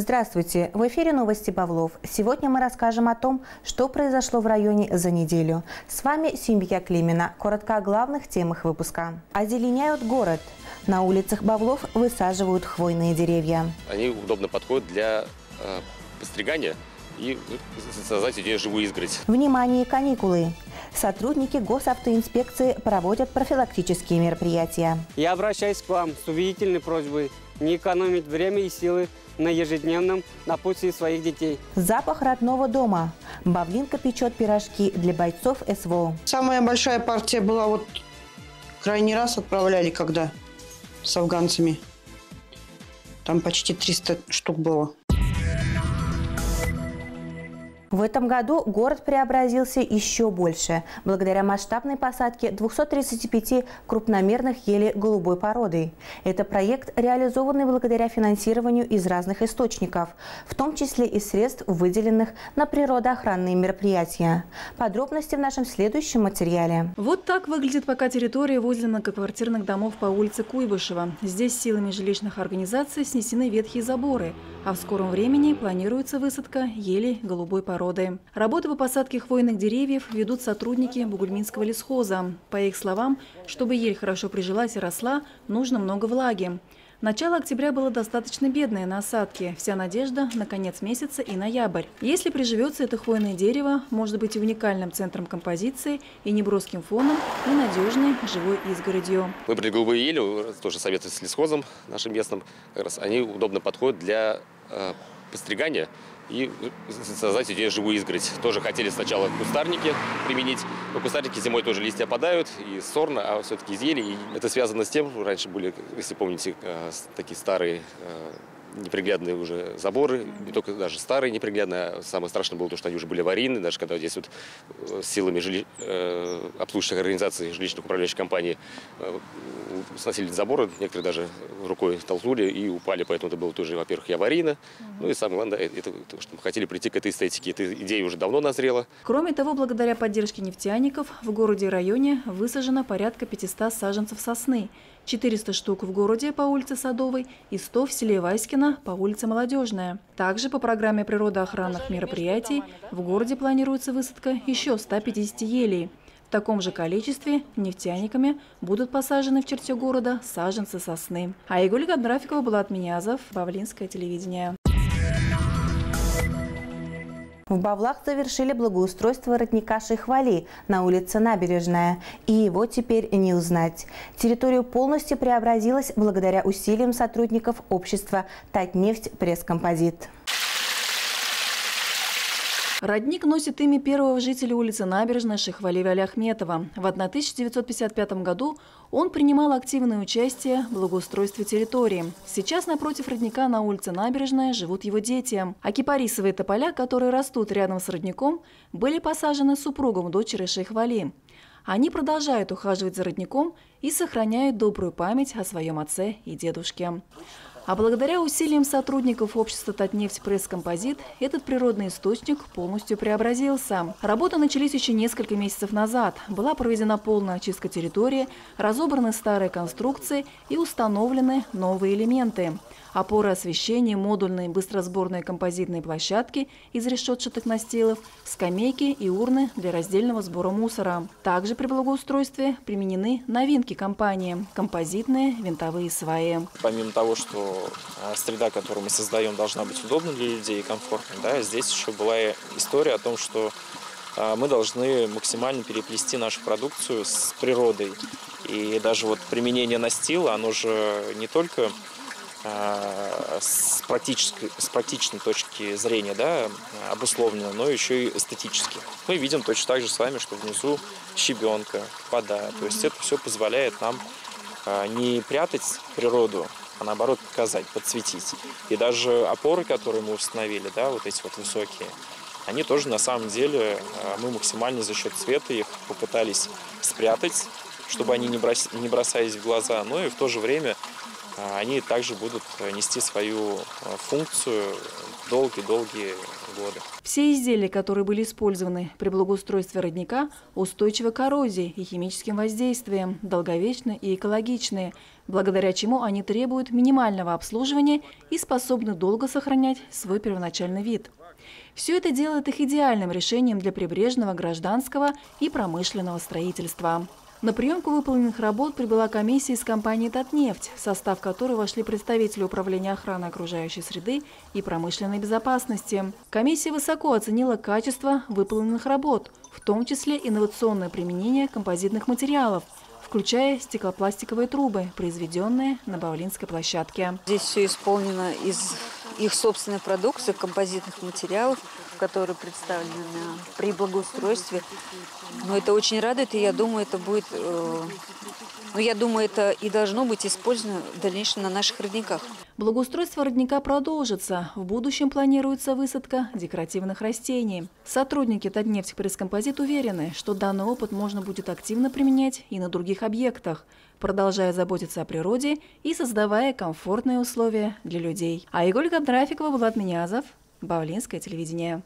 Здравствуйте! В эфире новости Павлов. Сегодня мы расскажем о том, что произошло в районе за неделю. С вами Симбия Климина. Коротко о главных темах выпуска. Озеленяют город. На улицах Бавлов высаживают хвойные деревья. Они удобно подходят для э, постригания и создать идею живую изгородь. Внимание, каникулы! Сотрудники госавтоинспекции проводят профилактические мероприятия. Я обращаюсь к вам с убедительной просьбой не экономить время и силы на ежедневном напутствии своих детей. Запах родного дома. Бавлинка печет пирожки для бойцов СВО. Самая большая партия была вот крайний раз отправляли, когда с афганцами. Там почти 300 штук было. В этом году город преобразился еще больше, благодаря масштабной посадке 235 крупномерных елей голубой породы. Это проект, реализованный благодаря финансированию из разных источников, в том числе из средств, выделенных на природоохранные мероприятия. Подробности в нашем следующем материале. Вот так выглядит пока территория возле многоквартирных домов по улице Куйбышева. Здесь силами жилищных организаций снесены ветхие заборы, а в скором времени планируется высадка елей голубой породы породы. Работы по посадке хвойных деревьев ведут сотрудники Бугульминского лесхоза. По их словам, чтобы ель хорошо прижилась и росла, нужно много влаги. Начало октября было достаточно бедное на осадки. Вся надежда на конец месяца и ноябрь. Если приживется это хвойное дерево, может быть уникальным центром композиции, и неброским фоном, и надежной живой изгородью. Выбрали голубые ели, тоже советую с лесхозом нашим местным. Как раз они удобно подходят для э, постригания и создать идею живую изгородь. Тоже хотели сначала кустарники применить, но кустарники зимой тоже листья опадают, и сорно, а все-таки ели. И это связано с тем, раньше были, если помните, э, такие старые э, неприглядные уже заборы, не только даже старые неприглядные, а самое страшное было то, что они уже были аварийны, даже когда здесь вот э, силами жили, э, обслуживающих организаций жилищных управляющих компаний э, сносили заборы, некоторые даже рукой толкнули и упали, поэтому это было тоже, во-первых, и аварийно, ну и самое главное, это, это, что мы хотели прийти к этой эстетике, эта идея уже давно назрела. Кроме того, благодаря поддержке нефтяников в городе и районе высажено порядка 500 саженцев сосны, 400 штук в городе по улице Садовой и 100 в селе Васькино по улице Молодежная. Также по программе природоохранных мероприятий в городе планируется высадка еще 150 елей. В таком же количестве нефтяниками будут посажены в черте города саженцы сосны. А Игорь Гандрафикова, Булат Минязов, Павлинское телевидение. В Бавлах завершили благоустройство родника Шейхвали на улице Набережная, и его теперь не узнать. Территория полностью преобразилась благодаря усилиям сотрудников общества «Татнефть Пресскомпозит». Родник носит имя первого жителя улицы Набережной Шихвали Вали Ахметова. В 1955 году он принимал активное участие в благоустройстве территории. Сейчас напротив родника на улице Набережная живут его дети. А кипарисовые тополя, которые растут рядом с родником, были посажены супругом дочери Шейхвали. Они продолжают ухаживать за родником и сохраняют добрую память о своем отце и дедушке. А благодаря усилиям сотрудников общества «Татнефть Пресс-Композит» этот природный источник полностью преобразился. Работы начались еще несколько месяцев назад. Была проведена полная очистка территории, разобраны старые конструкции и установлены новые элементы опоры освещения, модульные быстросборные композитные площадки из решетчатых настилов, скамейки и урны для раздельного сбора мусора. Также при благоустройстве применены новинки компании – композитные винтовые сваи. Помимо того, что а, среда, которую мы создаем, должна быть удобной для людей и комфортной, да, здесь еще была история о том, что а, мы должны максимально переплести нашу продукцию с природой. И даже вот применение настила, оно же не только с практической, с практичной точки зрения да, обусловлено, но еще и эстетически. Мы видим точно так же с вами, что внизу щебенка, вода. То есть это все позволяет нам э, не прятать природу, а наоборот показать, подсветить. И даже опоры, которые мы установили, да, вот эти вот высокие, они тоже на самом деле э, мы максимально за счет цвета их попытались спрятать, чтобы они не бросались в глаза, но и в то же время а, они также будут нести свою а, функцию долгие-долгие годы. Все изделия, которые были использованы при благоустройстве родника, устойчивы к коррозии и химическим воздействиям, долговечны и экологичные, благодаря чему они требуют минимального обслуживания и способны долго сохранять свой первоначальный вид. Все это делает их идеальным решением для прибрежного, гражданского и промышленного строительства. На приемку выполненных работ прибыла комиссия из компании «Татнефть», в состав которой вошли представители Управления охраны окружающей среды и промышленной безопасности. Комиссия высоко оценила качество выполненных работ, в том числе инновационное применение композитных материалов, включая стеклопластиковые трубы, произведенные на Бавлинской площадке. Здесь все исполнено из их собственной продукции, композитных материалов, которые представлены при благоустройстве. Но это очень радует, и я думаю, это будет, э, ну, я думаю, это и должно быть использовано в дальнейшем на наших родниках. Благоустройство родника продолжится. В будущем планируется высадка декоративных растений. Сотрудники Татнефть пресскомпозит уверены, что данный опыт можно будет активно применять и на других объектах, продолжая заботиться о природе и создавая комфортные условия для людей. А Игорь Габдрафикова, Влад Минязов, Бавлинское телевидение.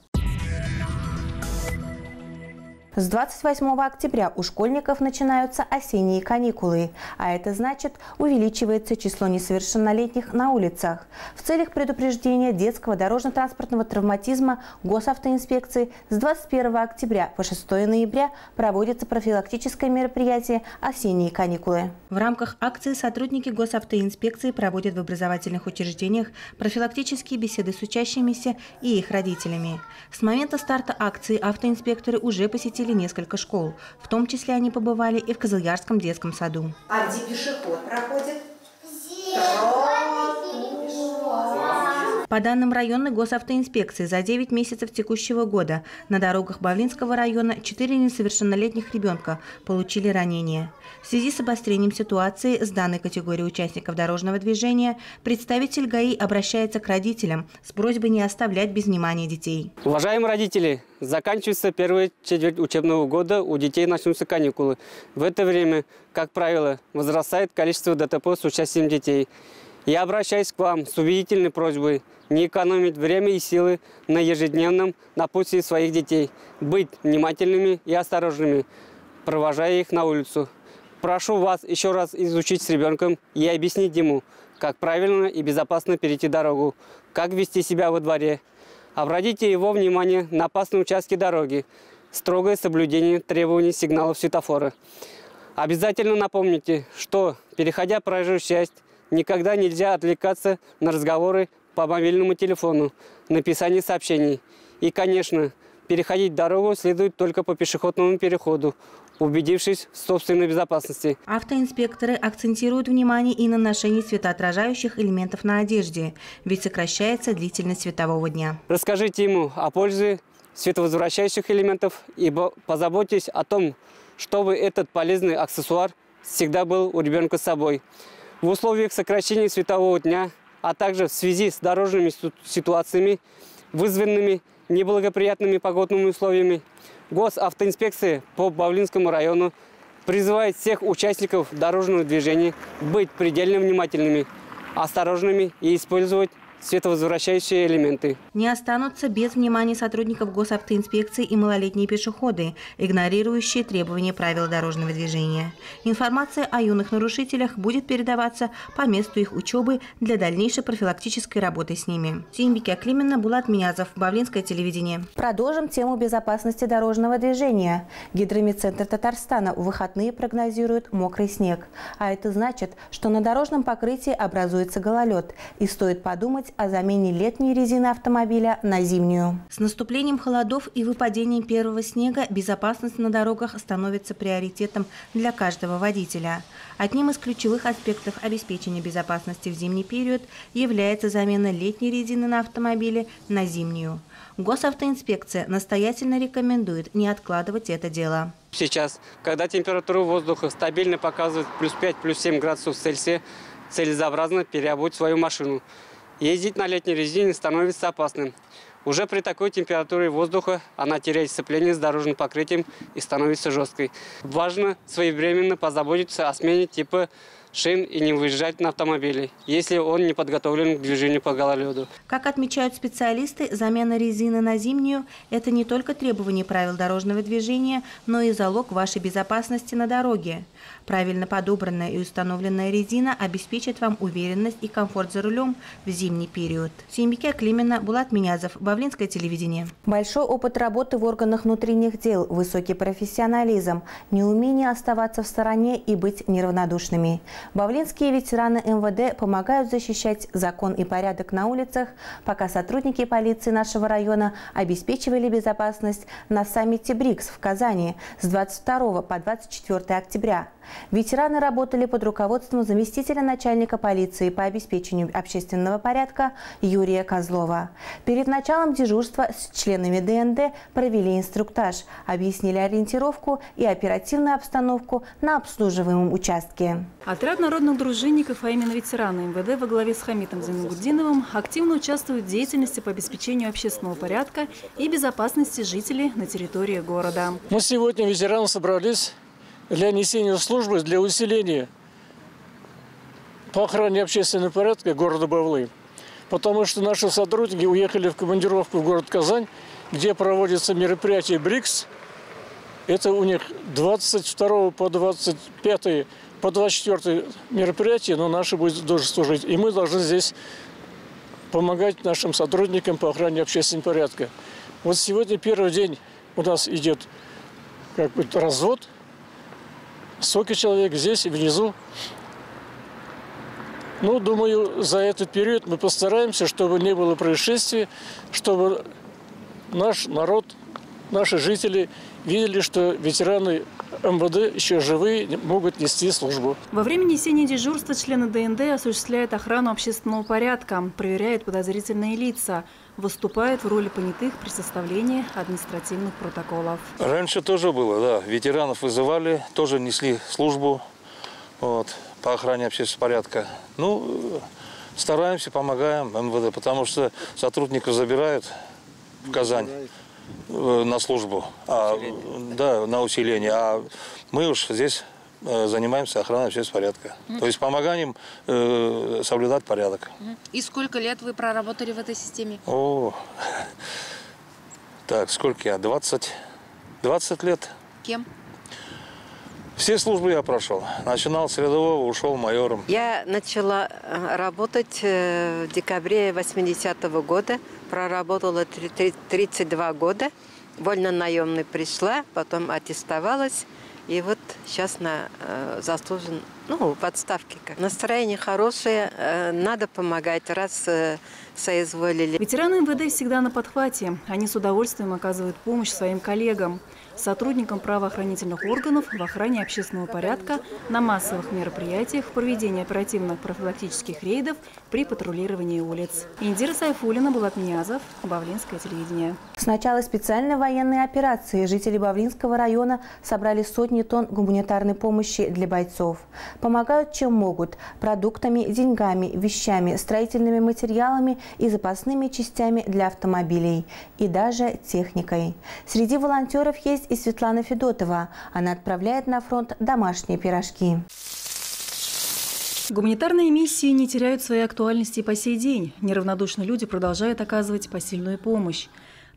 С 28 октября у школьников начинаются осенние каникулы, а это значит увеличивается число несовершеннолетних на улицах. В целях предупреждения детского дорожно-транспортного травматизма госавтоинспекции с 21 октября по 6 ноября проводится профилактическое мероприятие «Осенние каникулы». В рамках акции сотрудники госавтоинспекции проводят в образовательных учреждениях профилактические беседы с учащимися и их родителями. С момента старта акции автоинспекторы уже посетили посетили несколько школ. В том числе они побывали и в Козыльярском детском саду. А где пешеход проходит? По данным районной госавтоинспекции, за 9 месяцев текущего года на дорогах Бавлинского района 4 несовершеннолетних ребенка получили ранения. В связи с обострением ситуации с данной категорией участников дорожного движения представитель ГАИ обращается к родителям с просьбой не оставлять без внимания детей. Уважаемые родители, заканчивается первая четверть учебного года, у детей начнутся каникулы. В это время, как правило, возрастает количество ДТП с участием детей. Я обращаюсь к вам с убедительной просьбой не экономить время и силы на ежедневном напутствии своих детей, быть внимательными и осторожными, провожая их на улицу. Прошу вас еще раз изучить с ребенком и объяснить ему, как правильно и безопасно перейти дорогу, как вести себя во дворе. Обратите его внимание на опасные участки дороги, строгое соблюдение требований сигналов светофора. Обязательно напомните, что, переходя проезжую часть, Никогда нельзя отвлекаться на разговоры по мобильному телефону, написание сообщений. И, конечно, переходить дорогу следует только по пешеходному переходу, убедившись в собственной безопасности. Автоинспекторы акцентируют внимание и на ношении светоотражающих элементов на одежде, ведь сокращается длительность светового дня. Расскажите ему о пользе световозвращающих элементов и позаботьтесь о том, чтобы этот полезный аксессуар всегда был у ребенка с собой. В условиях сокращения светового дня, а также в связи с дорожными ситуациями, вызванными неблагоприятными погодными условиями, Госавтоинспекция по Бавлинскому району призывает всех участников дорожного движения быть предельно внимательными, осторожными и использовать световозвращающие элементы. Не останутся без внимания сотрудников госавтоинспекции и малолетние пешеходы, игнорирующие требования правил дорожного движения. Информация о юных нарушителях будет передаваться по месту их учебы для дальнейшей профилактической работы с ними. Симбике Климена, Булат Минязов, Бавлинское телевидение. Продолжим тему безопасности дорожного движения. Гидромедцентр Татарстана в выходные прогнозирует мокрый снег. А это значит, что на дорожном покрытии образуется гололед. И стоит подумать о замене летней резины автомобиля на зимнюю. С наступлением холодов и выпадением первого снега безопасность на дорогах становится приоритетом для каждого водителя. Одним из ключевых аспектов обеспечения безопасности в зимний период является замена летней резины на автомобиле на зимнюю. Госавтоинспекция настоятельно рекомендует не откладывать это дело. Сейчас, когда температура воздуха стабильно показывает плюс 5, плюс 7 градусов Цельсия, целесообразно переобуть свою машину. Ездить на летней резине становится опасным. Уже при такой температуре воздуха она теряет сцепление с дорожным покрытием и становится жесткой. Важно своевременно позаботиться о смене типа шин и не выезжать на автомобиле, если он не подготовлен к движению по гололеду. Как отмечают специалисты, замена резины на зимнюю – это не только требование правил дорожного движения, но и залог вашей безопасности на дороге. Правильно подобранная и установленная резина обеспечит вам уверенность и комфорт за рулем в зимний период. Сембике Климена, Булат Минязов, Бавлинское телевидение. Большой опыт работы в органах внутренних дел, высокий профессионализм, неумение оставаться в стороне и быть неравнодушными. Бавлинские ветераны МВД помогают защищать закон и порядок на улицах, пока сотрудники полиции нашего района обеспечивали безопасность на саммите БРИКС в Казани с 22 по 24 октября. Ветераны работали под руководством заместителя начальника полиции по обеспечению общественного порядка Юрия Козлова. Перед началом дежурства с членами ДНД провели инструктаж, объяснили ориентировку и оперативную обстановку на обслуживаемом участке. Отряд народных дружинников, а именно ветераны МВД во главе с Хамитом Замигуддиновым активно участвуют в деятельности по обеспечению общественного порядка и безопасности жителей на территории города. Мы сегодня ветераны собрались для несения службы, для усиления по охране общественного порядка города Бавлы. Потому что наши сотрудники уехали в командировку в город Казань, где проводится мероприятие БРИКС. Это у них 22 по 25 по 24 мероприятие, но наши будет тоже служить. И мы должны здесь помогать нашим сотрудникам по охране общественного порядка. Вот сегодня первый день у нас идет как бы развод Сколько человек здесь и внизу? Ну, думаю, за этот период мы постараемся, чтобы не было происшествий, чтобы наш народ, наши жители видели, что ветераны МВД еще живые, могут нести службу. Во время несения дежурства члены ДНД осуществляют охрану общественного порядка, проверяют подозрительные лица, выступают в роли понятых при составлении административных протоколов. Раньше тоже было, да. Ветеранов вызывали, тоже несли службу вот, по охране общественного порядка. Ну, стараемся, помогаем МВД, потому что сотрудников забирают в Казань. Э, на службу, а, да, на усиление. А мы уж здесь занимаемся охраной общественного порядка. Mm. То есть помогаем э, соблюдать порядок. И сколько лет вы проработали в этой системе? О, так, сколько я? 20, 20 лет. Кем? Все службы я прошел. Начинал с рядового, ушел майором. Я начала э, работать в декабре 80-го года проработала 32 года. Вольно-наемный пришла, потом аттестовалась. И вот сейчас на э, заслужен, ну, в отставке. Как. Настроение хорошее, э, надо помогать, раз э, соизволили. Ветераны МВД всегда на подхвате. Они с удовольствием оказывают помощь своим коллегам сотрудникам правоохранительных органов в охране общественного порядка на массовых мероприятиях, проведении оперативных профилактических рейдов при патрулировании улиц. Индира Сайфулина, Булат Ниязов, Бавлинское телевидение. С начала специальной военной операции жители Бавлинского района собрали сотни тонн гуманитарной помощи для бойцов. Помогают чем могут – продуктами, деньгами, вещами, строительными материалами и запасными частями для автомобилей. И даже техникой. Среди волонтеров есть и Светлана Федотова. Она отправляет на фронт домашние пирожки. Гуманитарные миссии не теряют своей актуальности по сей день. Неравнодушные люди продолжают оказывать посильную помощь.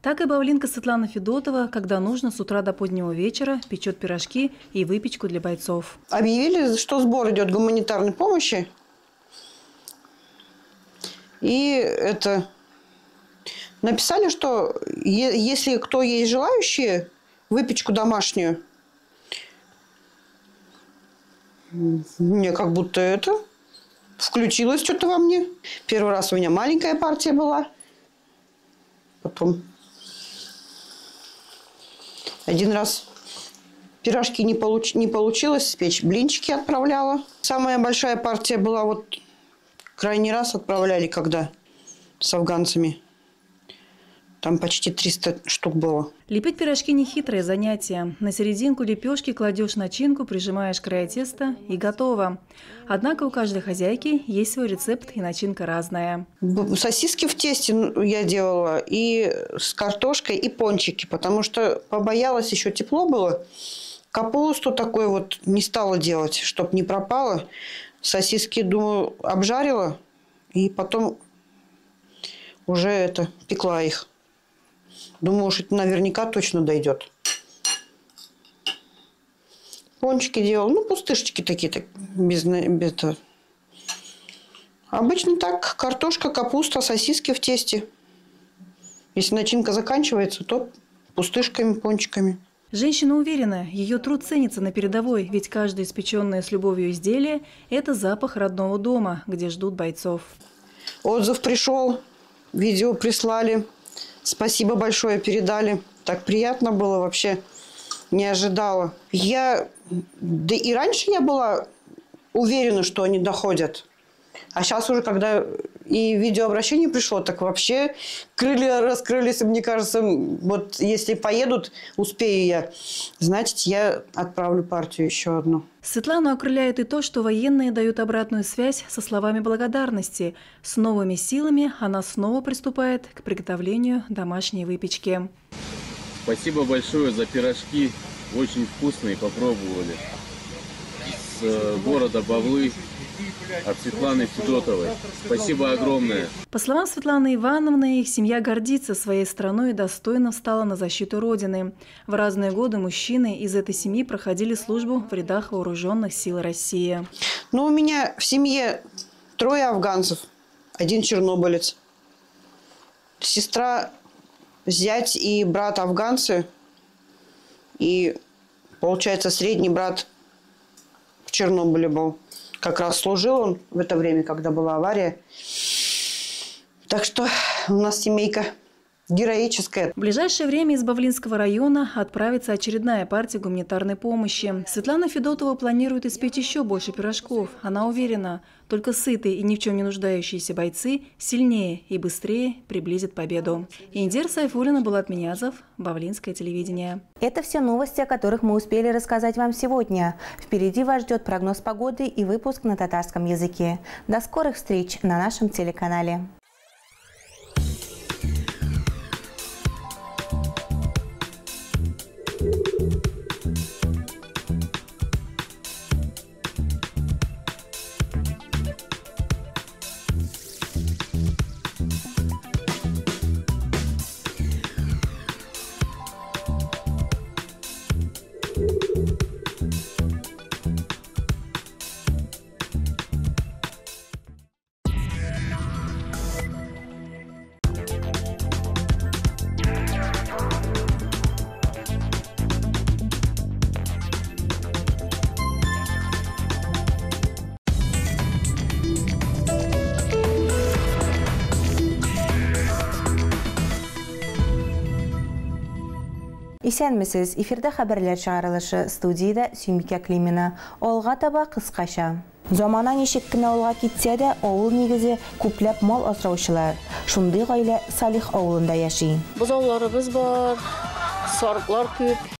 Так и бавлинка Светлана Федотова, когда нужно, с утра до позднего вечера печет пирожки и выпечку для бойцов. Объявили, что сбор идет гуманитарной помощи. И это написали, что если кто есть желающие, выпечку домашнюю. Мне как будто это включилось что-то во мне. Первый раз у меня маленькая партия была. Потом один раз пирожки не, получ... не получилось спечь, блинчики отправляла. Самая большая партия была вот крайний раз отправляли, когда с афганцами. Там почти 300 штук было. Лепить пирожки – не хитрое занятие. На серединку лепешки кладешь начинку, прижимаешь края теста и готово. Однако у каждой хозяйки есть свой рецепт и начинка разная. Сосиски в тесте я делала и с картошкой, и пончики, потому что побоялась, еще тепло было. Капусту такой вот не стала делать, чтобы не пропало. Сосиски, думаю, обжарила. И потом уже это, пекла их. Думаю, уж это наверняка точно дойдет. Пончики делал. Ну, пустышечки такие, так, без, без этого. Обычно так, картошка, капуста, сосиски в тесте. Если начинка заканчивается, то пустышками, пончиками. Женщина уверена, ее труд ценится на передовой, ведь каждое испеченное с любовью изделие – это запах родного дома, где ждут бойцов. Отзыв пришел, видео прислали. Спасибо большое, передали. Так приятно было вообще. Не ожидала. Я, да и раньше я была уверена, что они доходят. А сейчас уже, когда и видеообращение пришло, так вообще крылья раскрылись. И Мне кажется, вот если поедут, успею я. Значит, я отправлю партию еще одну. Светлану окрыляет и то, что военные дают обратную связь со словами благодарности. С новыми силами она снова приступает к приготовлению домашней выпечки. Спасибо большое за пирожки. Очень вкусные, попробовали. С э, города Бавлы от Светланы Федотовой. Спасибо огромное. По словам Светланы Ивановны, их семья гордится своей страной и достойно встала на защиту Родины. В разные годы мужчины из этой семьи проходили службу в рядах вооруженных сил России. Ну, у меня в семье трое афганцев, один чернобылец. Сестра, зять и брат афганцы. И, получается, средний брат в Чернобыле был. Как раз служил он в это время, когда была авария. Так что у нас семейка героическая. В ближайшее время из Бавлинского района отправится очередная партия гуманитарной помощи. Светлана Федотова планирует испечь еще больше пирожков. Она уверена, только сытые и ни в чем не нуждающиеся бойцы сильнее и быстрее приблизят победу. Индир Сайфулина, Булат Минязов, Бавлинское телевидение. Это все новости, о которых мы успели рассказать вам сегодня. Впереди вас ждет прогноз погоды и выпуск на татарском языке. До скорых встреч на нашем телеканале. Исәнмесез, эфирдә хәбәрләр чыгарылышы студиядә Сөймбикә Климина. Алга таба кыскача. Замана ничек кенә алга китсә дә, авыл нигезе күпләп мал асраучылар. Шундый гаилә Салих авылында яши. Бозауларыбыз бар, сарыклар күп.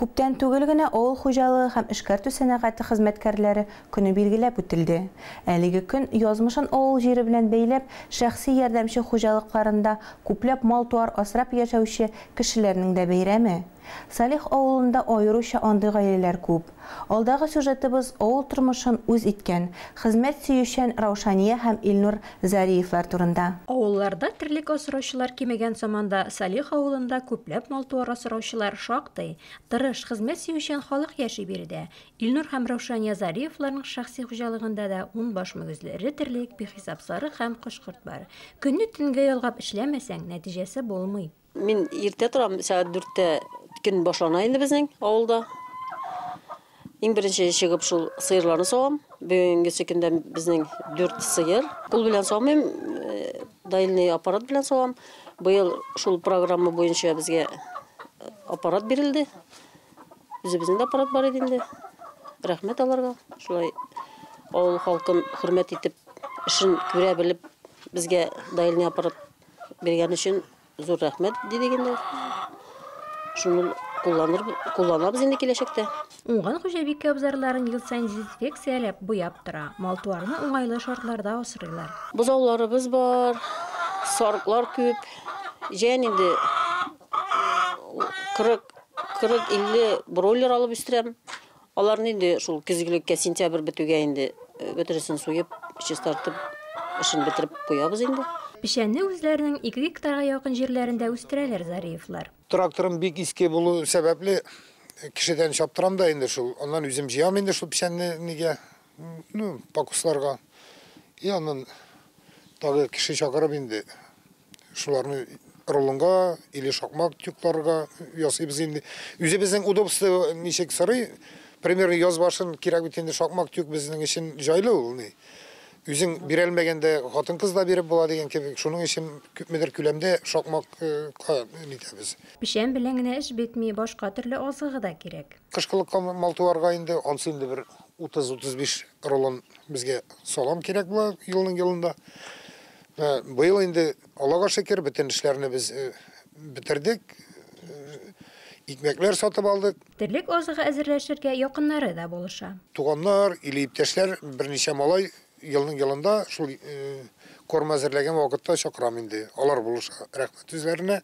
Күптән түгел генә авыл хуҗалыгы һәм эшкәртү сәнәгате хезмәткәрләре көне билгеләп үтелде. Әлеге көн язмышын авыл җире белән бәйләп, шәхси ярдәмче хуҗалыкларында күпләп мал-туар асрап яшәүче кешеләрнең дә бәйрәме. Салих авылында аеруча андый гаиләләр күп. Алдагы сюжетыбыз авыл тормышын үз иткән хезмәт сөючән Раушания һәм Илнур Зариевлар турында. Авылларда терлек асраучылар кимегән заманда Салих авылында күпләп мал-туар асраучылар шактый, тырыш хезмәт сөючән халык яши биредә. Илнур һәм Раушания Зариевларның шәхси хуҗалыгында да ун баш мөгезләре терлек, бихисап сары һәм кошкырт бар. Көнне төнгә ялгап эшләмәсәң, нәтиҗәсе булмый. Мин иртә торам, сәгать 4тә күн башлана енді біздің ауылда ең бірінші шығып шул сиырларны соғам бүгінгі секундә біздің дүрт сиыр кул білен соғам дальный аппарат білен соғам биыл шул программа бойынша бізге аппарат берілді өзіміздің де аппарат бар еді енді рахмет аларга шулай ауыл халқын хөрмәт етіп ішін күрә белеп бізге дальный аппарат бергені үшін зор рахмет ди шуну кулланыр кулланабыз енді келешекте уңган хужабикке абзарларын ел сайын дезинфекциялап буяп тұра мал туарын уңайлы шартларда асырыйлар. Бузауларыбыз бар сарыклар көп жөн инде кырык кырык илле бройлер алып үстүрөм аларны енді ушул кезгілікке сентябрь бетүүгө инде э, бөтөрөсүн суюп чистартып ишин бітіріп қоябыз енді пишәнне үзләренең ике гектарға якын жерлерінде үстерәләр зарифлар Тракторым бик иске булу сәбәпле кешедән чаптырам да инде шул. Аннан үзем җыям инде шул нигә, ну, покусларга. И аннан тагы кеше чакырып инде шуларны рулонга или шакмак тюкларга ясыйбыз инде. Үзебезнең удобство ничек сорый, примерно яз башын кирәк бит инде шакмак тюк безнең өчен җайлы ул. Үзең бирелмәгәндә хатын кыз да биреп була дигән кебек, шуның өчен күпмедер күләмдә шакмак нитәбез. Пишән белән генә эш бетми, башка төрле азыгы да кирәк. Кышкылыкка мал туарга инде ансы инде бер 30-35 рулон безгә салам кирәк була елның елында. Быел инде Аллага шөкер бөтен эшләрне без бетердек. Икмәкләр сатып алдык. Терлек азыгы әзерләшергә якыннары да булыша. Туганнар или иптәшләр берничә малай елның елында шул корм әзерләгән вакытта чакырам инде. Алар булыша. Рәхмәт үзләренә.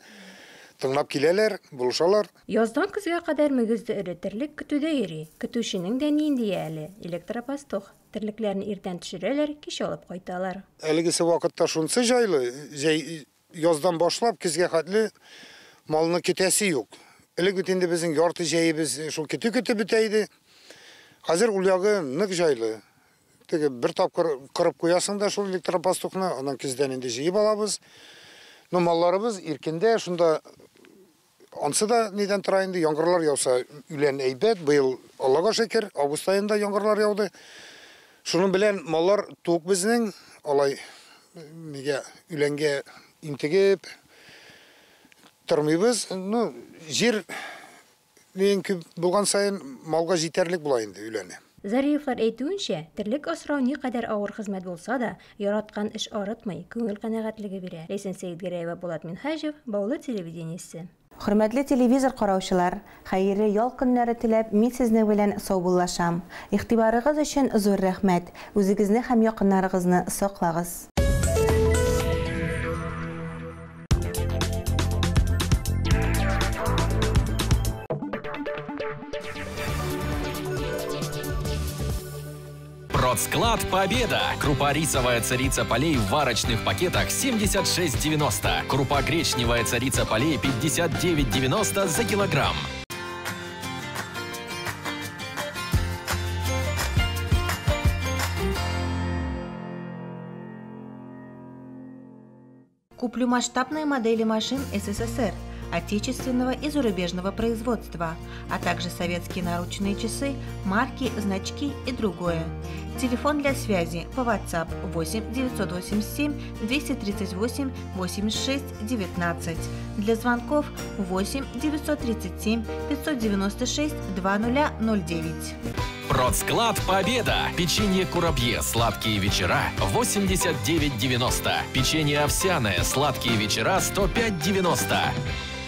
Тыңлап киләләр, булышалар. Яздан көзгә кадәр мөгезде эретерлек көтүдә йөри. Көтүченең дә нинди әле? Электропастух. Терлекләрне иртән төшерәләр, кич алып кайталар. Әлегесе вакытта шунсы җайлы, яздан башлап көзгә хәтле малны көтәсе юк. Элек бит инде безнең ярты җәебез шул көтү көтү бетә иде. Хәзер ул ягы нык җайлы. Бер тапкыр кырып куясың да шул электропастухны, аннан көздән инде җыеп алабыз. Ну малларыбыз иркендә шунда Ансы да нидән тора инде яңгырлар яуса, үлән әйбәт, быел Аллага шөкер, август аенда яңгырлар яуды. Шуның белән маллар тук безнең алай нигә үләнгә интегеп тормыйбыз. Ну, җир нин күп сайын малга җитәрлек була инде үләне. Зариевлар әйтүенчә, терлек асрау ни кадәр авыр хезмәт булса да, яраткан эш арытмый, күңел канәгатьлеге бирә. Ләйсән Сәйдгәрәева, Булат Минхаҗев, Баулы телевидениесе. Хөрмәтле телевизор караучылар, хәерле ял көннәре теләп, мин сезнең белән саубуллашам. Игътибарыгыз өчен зур рәхмәт. Үзегезне һәм якыннарыгызны саклагыз. Продсклад «Победа». Крупа рисовая царица полей в варочных пакетах 76,90. Крупа гречневая царица полей 59,90 за килограмм. Куплю масштабные модели машин СССР, отечественного и зарубежного производства, а также советские наручные часы, марки, значки и другое. Телефон для связи по WhatsApp 8 987 238 86 19. Для звонков 8 937 596 2009. Продсклад «Победа». Печенье «Курабье» сладкие вечера 89,90. Печенье овсяное сладкие вечера 105,90.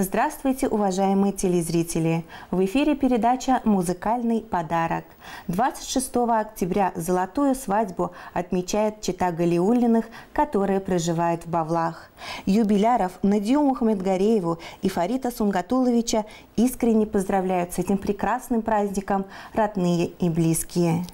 Здравствуйте, уважаемые телезрители! В эфире передача «Музыкальный подарок». 26 октября золотую свадьбу отмечает чита Галиулиных, которые проживают в Бавлах. Юбиляров Надию Мухаммедгарееву и Фарита Сунгатуловича искренне поздравляют с этим прекрасным праздником родные и близкие.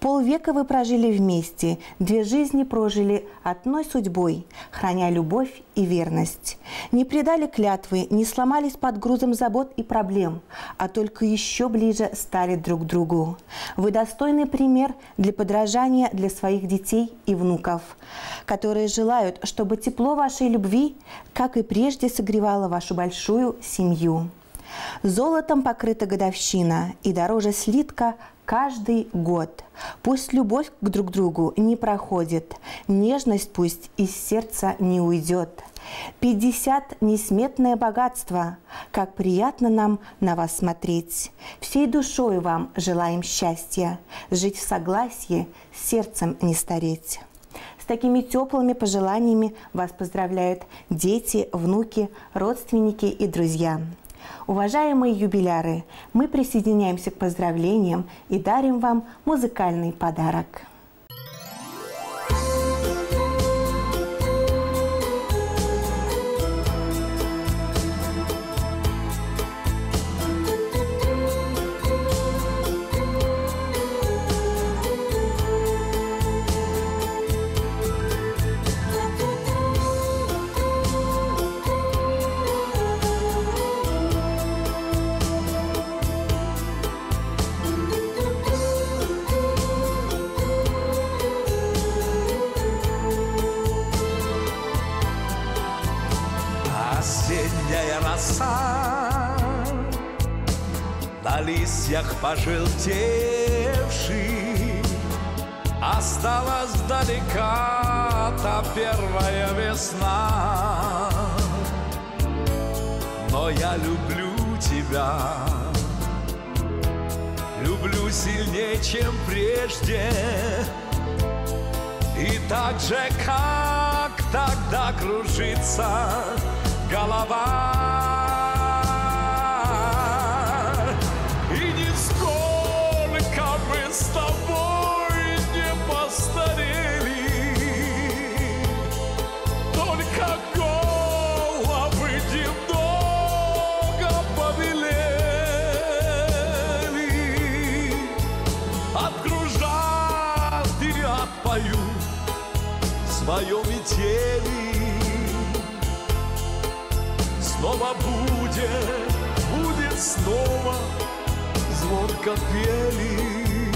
Полвека вы прожили вместе, две жизни прожили одной судьбой, храня любовь и верность. Не предали клятвы, не сломались под грузом забот и проблем, а только еще ближе стали друг к другу. Вы достойный пример для подражания для своих детей и внуков, которые желают, чтобы тепло вашей любви, как и прежде, согревало вашу большую семью. Золотом покрыта годовщина и дороже слитка каждый год. Пусть любовь к друг другу не проходит, нежность пусть из сердца не уйдет. 50 – несметное богатство. Как приятно нам на вас смотреть. Всей душой вам желаем счастья, жить в согласии, сердцем не стареть. С такими теплыми пожеланиями вас поздравляют дети, внуки, родственники и друзья. Уважаемые юбиляры, мы присоединяемся к поздравлениям и дарим вам музыкальный подарок. Роса На листьях пожелтевших Осталась далека та первая весна. Но я люблю тебя Люблю сильнее, чем прежде. И так же, как тогда кружится голова отпоют свое метели Снова будет, будет снова звонко пели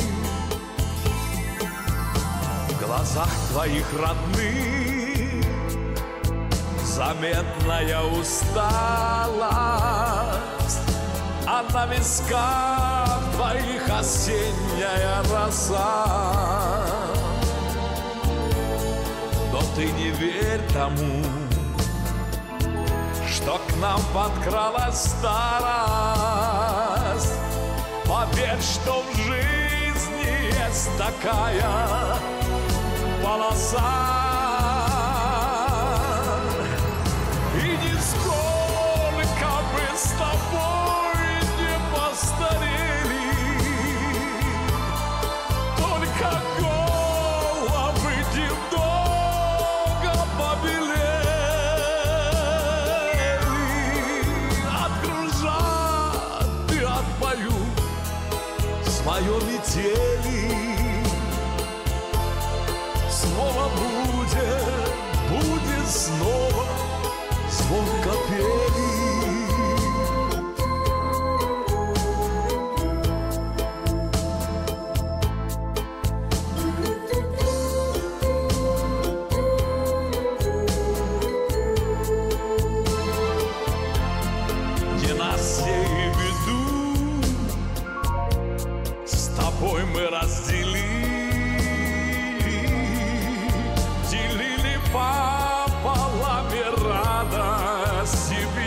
В глазах твоих родных Заметная усталость. А на висках твоих осенняя роса ты не верь тому, что к нам подкралась старость. Поверь, что в жизни есть такая полоса.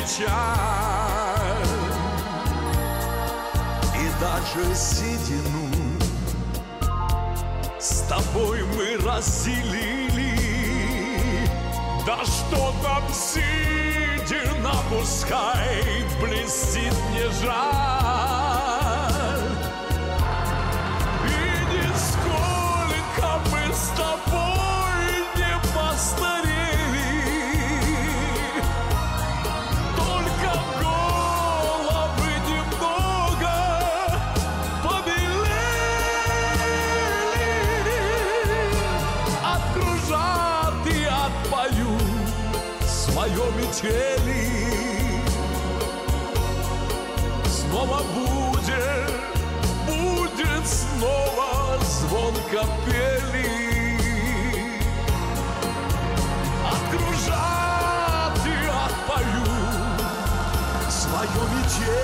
Печаль. И даже седину С тобой мы разделили. Да что там седина Пускай блестит не жаль метели Снова будет, будет снова звонко пели Откружат и отпоют свое метели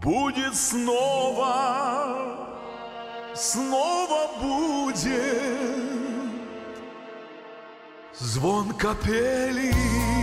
Будет снова, снова будет звон капели.